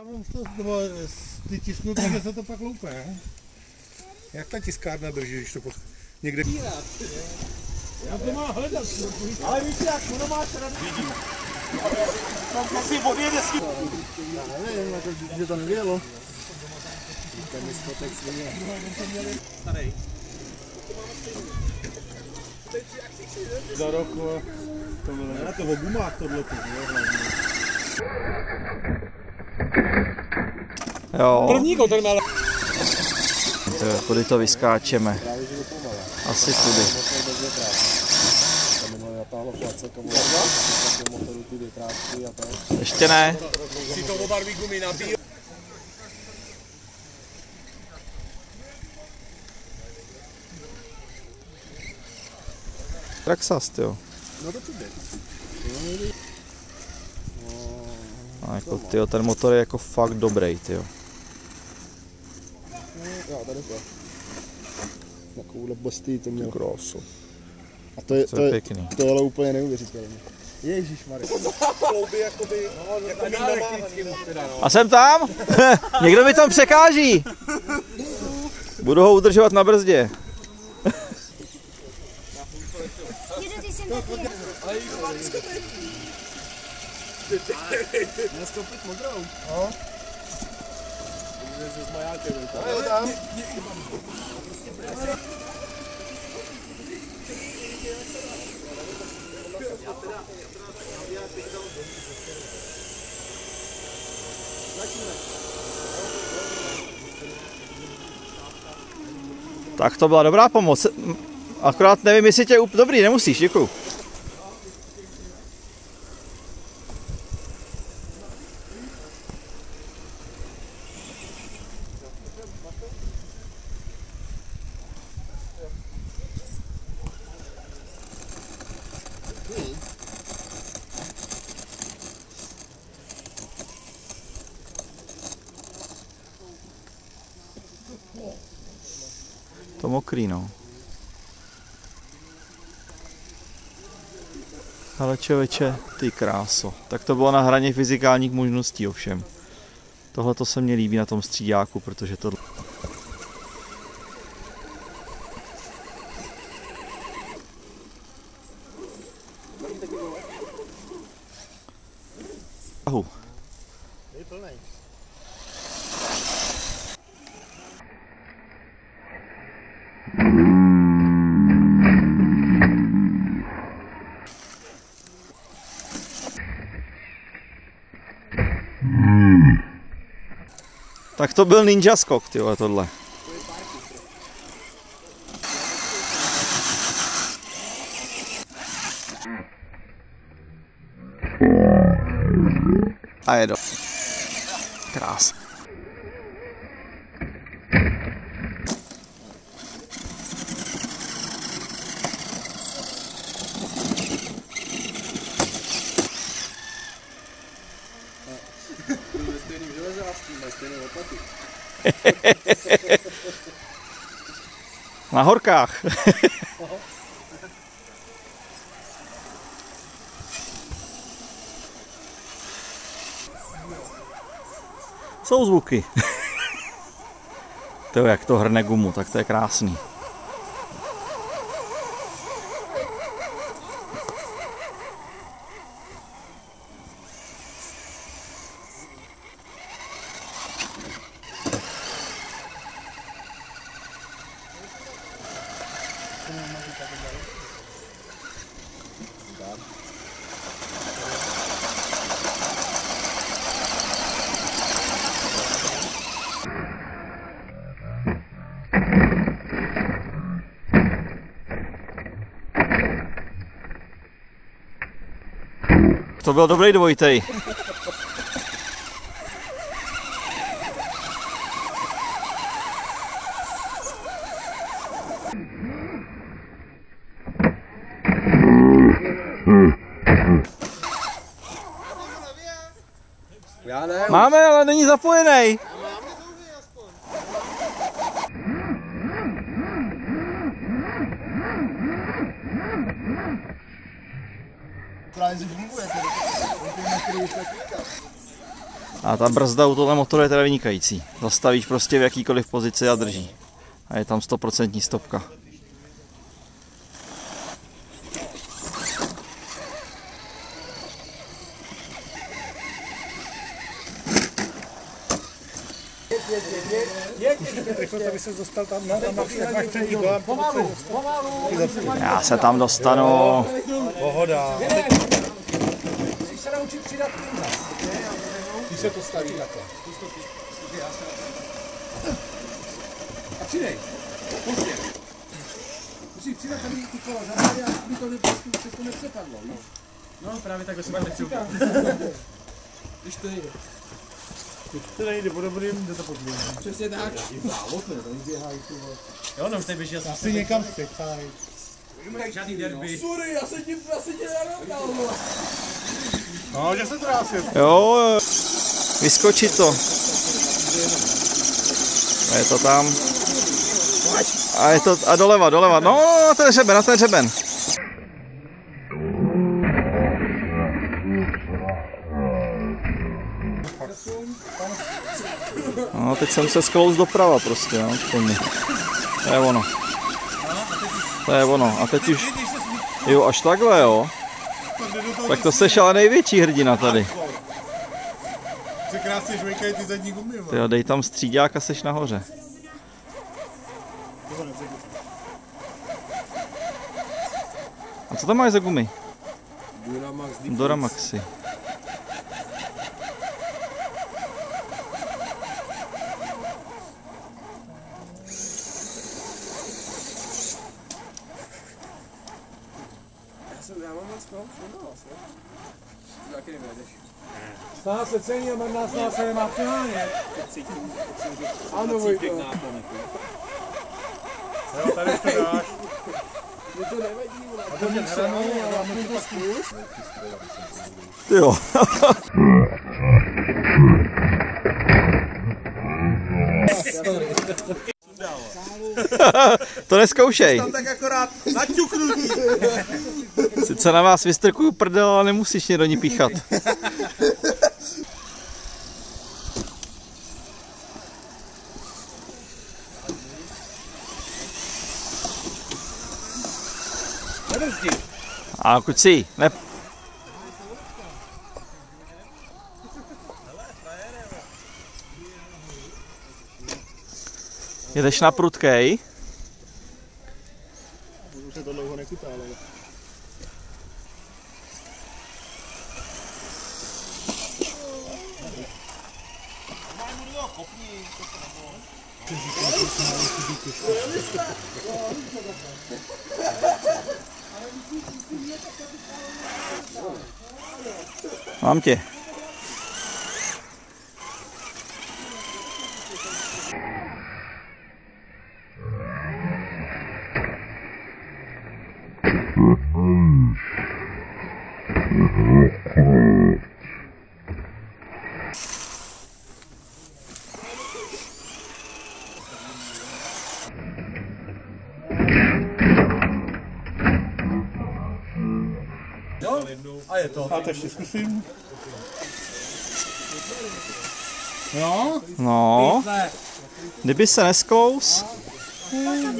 Tam to, ty tisknutí, že se to pak loupe. Jak ta tiskárna drží, když to pak někde... Já to má hledat. Ale víš jak, ono máš radu. Tam si odjede s tím. Já nevím, jako, že to nevělo. Ten mi spotek svině. Starý. Za rok to bylo. Ne, to o gumách tohle to, jo, První kotel má jo, kudy to vyskáčeme. Asi na to. Ještě ne. si to obarví gumy nabíjí. Traxas, jo. No to tudy. A jako, tyjo, ten motor je jako fakt dobrý, tyjo. Jo, tady to. Takovouhle bostý to měl. Krásu. A to je, To to je pěkný. to je ale úplně neuvěřitelné. Ježíš. Klouby jakoby, jako teda, no. A jsem tam? Někdo mi tam překáží. Budu ho udržovat na brzdě. Jedu ty sem taky. Nestopit modrou. No. Se zmajákem. Jo, tam. Tak to byla dobrá pomoc. Akorát nevím, jestli tě... up- Dobrý, nemusíš, děkuju. Mokrý, no. Ale čověče, ty kráso. Tak to bylo na hraně fyzikálních možností ovšem. Tohle to se mně líbí na tom střídáku, protože to... Ahu. Je plnej. Tak to byl ninja skok, tyhle, tohle. A je do. Stejným mají stejné lopaty. Na horkách. Jsou zvuky. To jak to hrne gumu, tak to je krásný. To byl dobrý dvojtej. Máme, ale není zapojený. Právě, funguje. A ta brzda u tohle motoru je teda vynikající. Zastavíš prostě v jakýkoliv pozici a drží. A je tam 100% stopka. Se dostal tam, no, tam máš, jak máš přední kola. Pomalu, Já se tam dostanu. Pohoda. Musíš se naučit přidat. Když se to staví takhle. A přidej. Pozdě. Musíš přidat tady ty kola za aby to, ne- se to nepřepadlo, víš? No právě takhle se máte třeba. Když to jde. To nejde, bude dobrým, jde to podlí. Přesně tak. Jo, no už tady běží asi. Asi někam spěchaj. Žádný derby. Sorry, já se tím, já se nerovnal, vole. No, že se trásil. Jo, jo. vyskočí to. A je to tam. A je to, a doleva, doleva. No, na ten řeben, na ten řeben. Teď jsem se sklouz doprava prostě, no. To je ono. To je ono. A teď už, jo, až takhle, jo. Tak to seš ale největší hrdina tady. Ty jo, dej tam stříďák a seš nahoře. A co tam máš za gumy? Duramax Doramaxy. Já jsem, já mám moc no, no, Ty taky nevědeš. Snaha se cení a snaha se nemá přehánět. Ano, Vojto. Jo, tady to dáš. Mě to nevadí. A to mě hranou, ale máme to pak Ty jo. to neskoušej. tak akorát naťuknutí. Sice na vás vystrkuju prdel, ale nemusíš mě do ní píchat. A kuci, ne... Jedeš na prudkej? Už se to dlouho nekutá, ale... Mám tě. A to ještě zkusím. No, No, kdyby se neskous,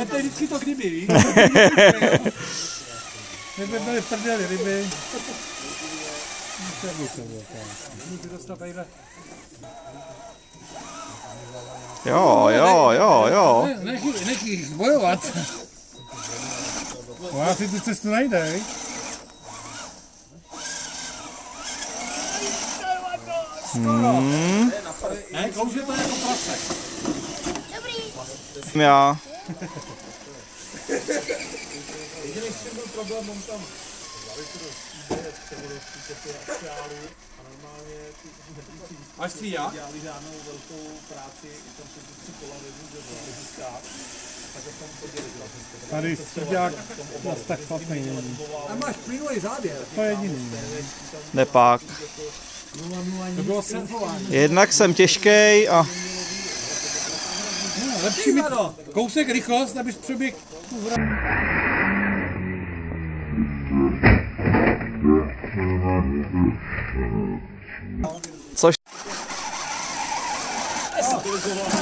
a to je vždycky to kdyby, víš? Kdyby byly prdeli ryby. To tadyhle. jo, jo, jo, jo. Nech, nech jich bojovat. Ona si tu cestu najde, viď? Hmm, Ne, klouže to jako prase. já. Až si já? Tady středák nás tak fakt není. A máš plynulý záběr. To je jediný. Nepak. Jednak jsem těžkej a lepší mít kousek rychlost, abys přeběh což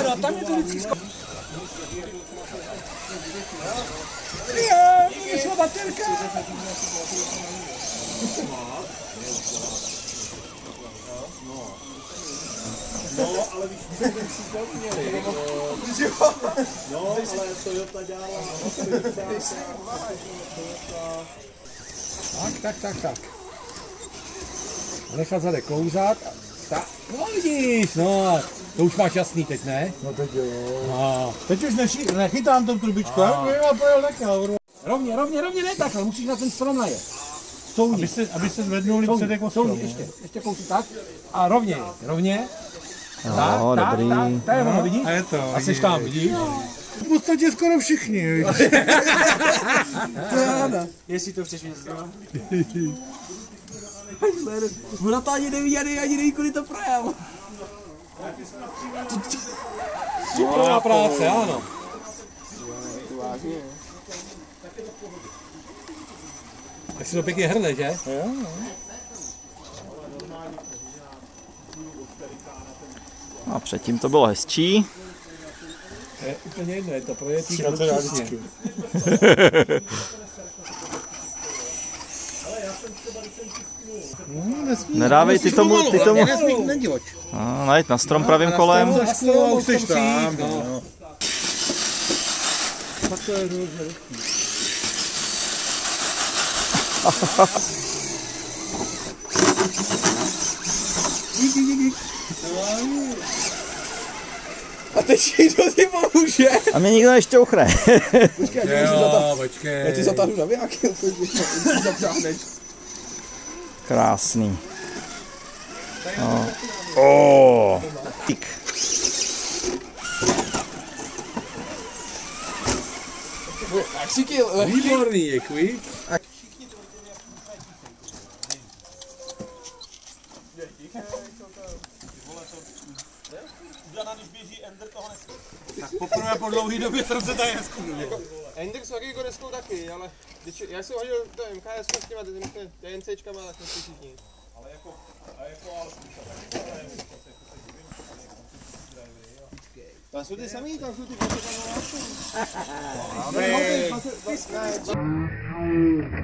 Ano, tam je to vždycky. Je, vyšla baterka. Tak, tak, tak, tak. Nechat zadek klouzat. Tak, no vidíš, no. To už máš jasný teď, ne? No teď jo. No. Teď už neši, nechytám tom trubičku, a já pojel takhle. Rovně, rovně, rovně, ne takhle, musíš na ten strom najet. Souní, Aby se, aby se zvednul souní, předek stromu. ještě, ještě kousek tak. A rovně, rovně. Tak, No, tak, dobrý. tak, to je ono, vidíš? A je to. A jsi tam, vidíš? V podstatě skoro všichni. viď? Jestli to chceš něco znamená. Ona to ani neví, ani, ani neví, kudy to projel. Super práce, ano. Tak si to pěkně hrne, že? A předtím to bylo hezčí. To je úplně jedno, je to projetý Na to vždycky. Nedávej ty tomu, ty tomu. No, najít na strom pravým kolem. A už jsi tam. No. A teď jí to ty pomůže. A mě nikdo nešťouchne. Jo, počkej. Já ti zatáhnu na vyjáky. Krásný. No. Oh. Tik. Tak poprvé po dlouhý době jsem se tady neskudl. Ender s Hagiko dneskou taky, ale když, já jsem hodil to MKS s těma těmi TNCčkama, ale jsem slyšíš nic. Tam jsou ty samý, tam jsou ty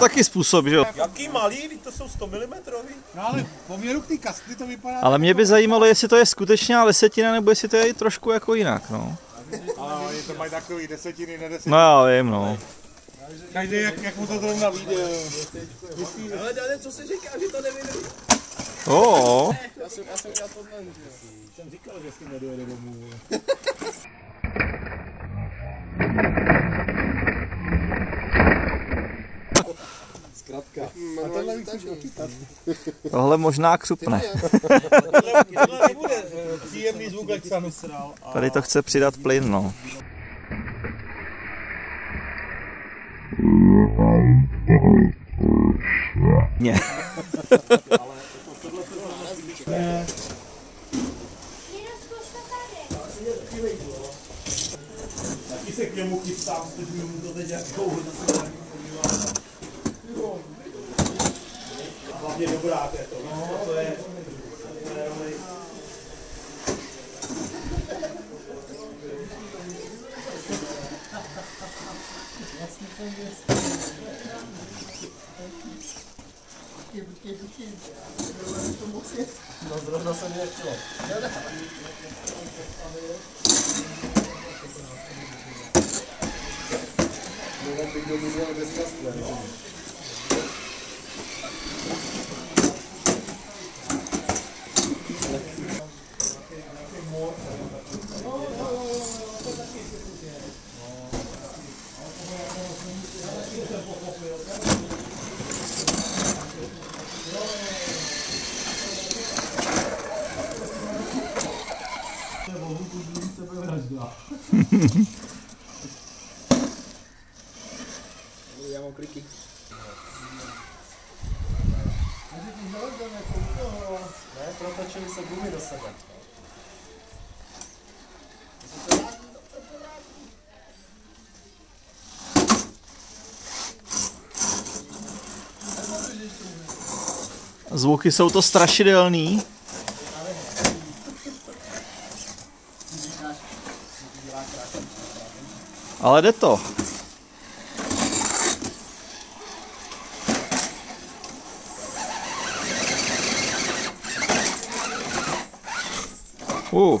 taky způsob, že jo? Jaký malý, to jsou 100 mm. No ale v poměru k té kastli to vypadá... Ale mě by zajímalo, jestli to je skutečná desetina, nebo jestli to je i trošku jako jinak, no. Ale oni to mají takový desetiny na desetiny. No já vím, no. Každý jak, jak mu to zrovna vyjde. Ale Dane, co se říká, že to nevyjde? Oh. Já jsem, já jsem, já tohle. A tohle bych Tohle možná křupne. Tohle eh, příjemný zvuk Lexanu. Tady to chce přidat plyn, no. děti, nebudeme to muset. No zrovna se mi nechtělo. Nevím, kdo by měl dneska skvělý. Já mám kliky. Ne, protočili se gumy do sebe. Zvuky jsou to strašidelný. Ale jde to. Uh.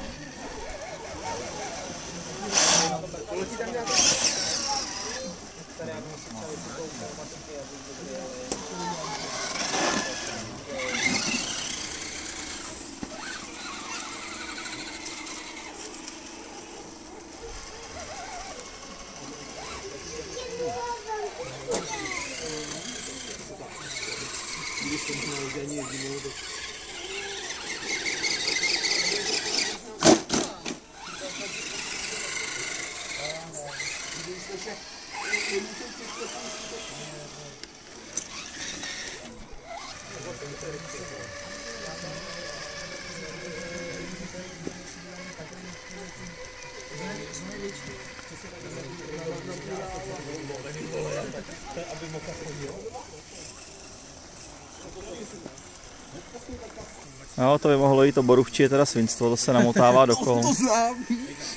Jo, to by mohlo jít, to boruvčí je teda svinstvo, to se namotává do kol. To znám.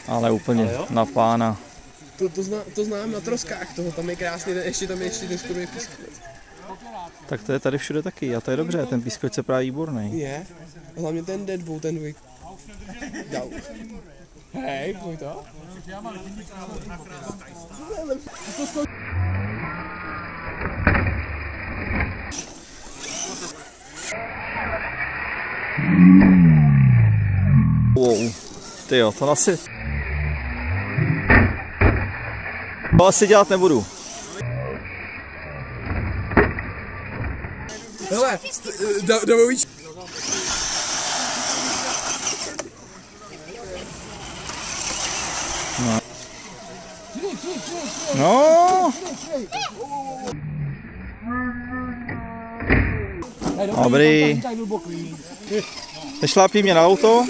Ale úplně na pána. To, to, zná, to znám na troskách, toho tam je krásný, ještě tam je ještě ten pískot. Tak to je tady všude taky a to je dobře, ten pískoč se právě výborný. Je. Hlavně ten Deadpool, ten dvoj. Dal. Hej, pojď to. Wow. Ty jo, to asi... To asi dělat nebudu. Hele, Damovič. No. Dobrý. Nešlápí mě na auto.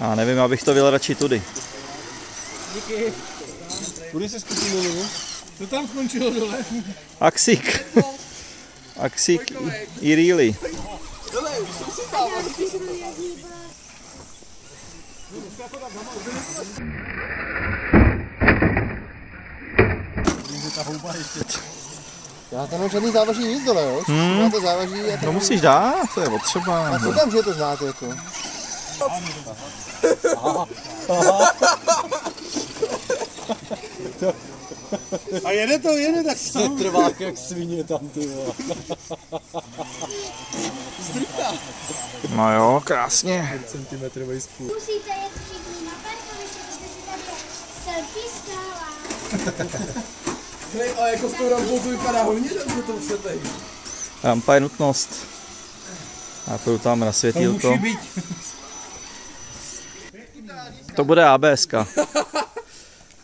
Já nevím, abych to vyl radši tudy. Kudy se skutí dolů? To tam skončilo dole. Axík. Axík i rýly. Já tam mám žádný závaží nic dole, jo? Hmm. Máte závaží a To musíš dát, to je potřeba. A co tam, že to znáte, jako? A jede to, jede tak sam. Trvá jak svině tam, ty vole. No jo, krásně. Centimetrový spůl. Musíte jet všichni na parkoviště, protože tady je selfie skala. Hej, ale jako s tou rampou to vypadá hodně dobře to se tady. Rampa je nutnost. Já půjdu tam na světýlko. být. To bude ABS. -ka.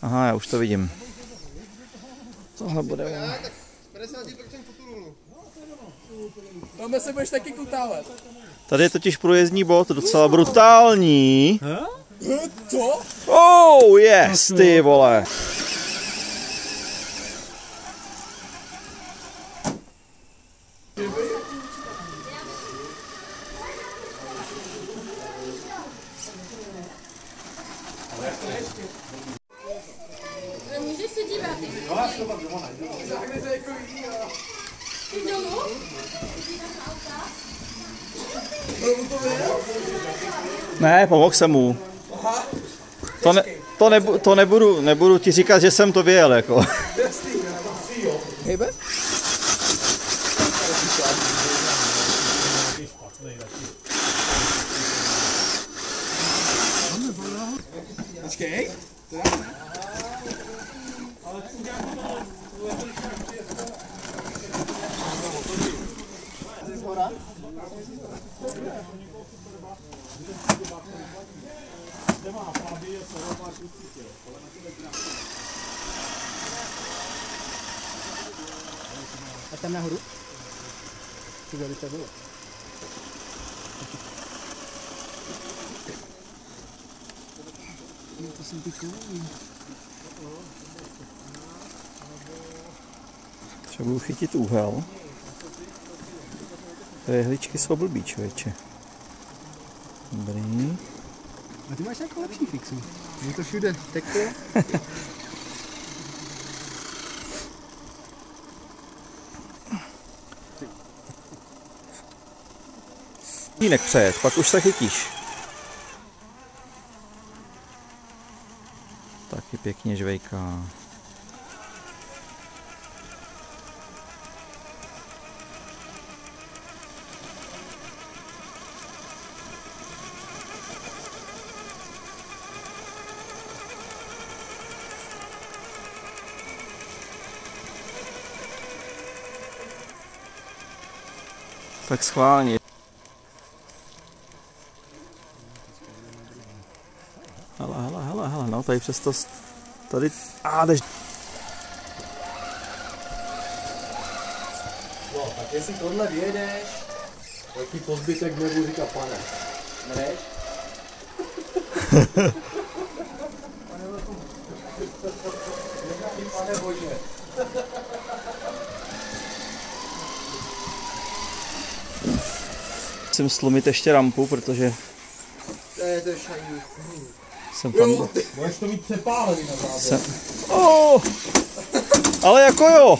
Aha, já už to vidím. Tohle bude ono. 50% futuru. Tam se budeš taky kutávat. Tady je totiž průjezdní bod, docela brutální. Co? Oh, yes, ty vole. Ne, pomohl jsem mu. To, ne, to, nebu, to nebudu, nebudu ti říkat, že jsem to věděl, jako. Hejbe? Počkej. A tam nahoru? Ty byli to bylo. To jsem ty kovy. Potřebuju chytit úhel. To jehličky jsou blbý, člověče. Dobrý. A ty máš jako lepší fixu. Je to všude teklo. Jinek přejet, pak už se chytíš. Taky pěkně žvejká. Tak schválně. Hele, hele, hele, hele, no tady přesto, s- tady, a jdeš, No, tak jestli tohle vyjedeš, tak ti po zbytek nebudu říkat pane. Jdeš? Pane bože. musím slumit ještě rampu, protože To je to šajný. Jsem tam, Budeš to mít přepálený na záběr. jsem, oh, ale jako jo,